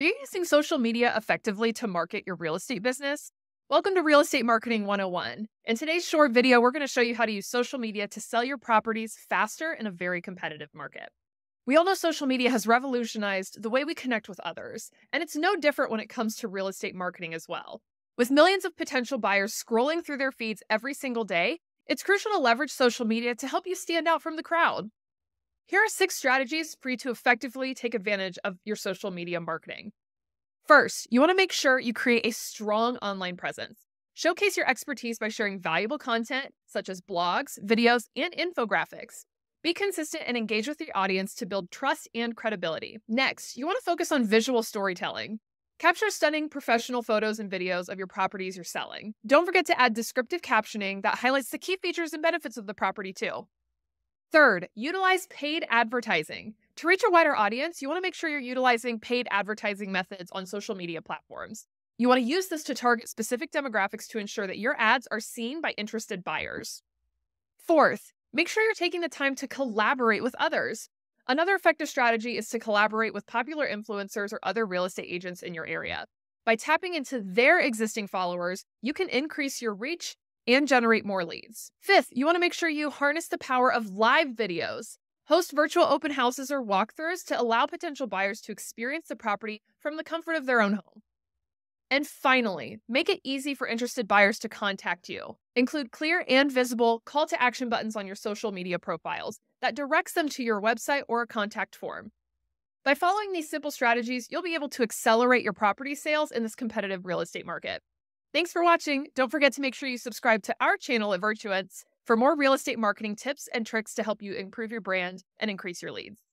Are you using social media effectively to market your real estate business? Welcome to Real Estate Marketing 101. In today's short video, we're going to show you how to use social media to sell your properties faster in a very competitive market. We all know social media has revolutionized the way we connect with others, and it's no different when it comes to real estate marketing as well. With millions of potential buyers scrolling through their feeds every single day, it's crucial to leverage social media to help you stand out from the crowd. Here are six strategies for you to effectively take advantage of your social media marketing. First, you want to make sure you create a strong online presence. Showcase your expertise by sharing valuable content such as blogs, videos, and infographics. Be consistent and engage with your audience to build trust and credibility. Next, you want to focus on visual storytelling. Capture stunning professional photos and videos of your properties you're selling. Don't forget to add descriptive captioning that highlights the key features and benefits of the property, too. Third, utilize paid advertising. To reach a wider audience, you want to make sure you're utilizing paid advertising methods on social media platforms. You want to use this to target specific demographics to ensure that your ads are seen by interested buyers. Fourth, make sure you're taking the time to collaborate with others. Another effective strategy is to collaborate with popular influencers or other real estate agents in your area. By tapping into their existing followers, you can increase your reach and generate more leads. Fifth, you want to make sure you harness the power of live videos. Host virtual open houses or walkthroughs to allow potential buyers to experience the property from the comfort of their own home. And finally, make it easy for interested buyers to contact you. Include clear and visible call to action buttons on your social media profiles that directs them to your website or a contact form. By following these simple strategies, you'll be able to accelerate your property sales in this competitive real estate market. Thanks for watching. Don't forget to make sure you subscribe to our channel at Virtuance for more real estate marketing tips and tricks to help you improve your brand and increase your leads.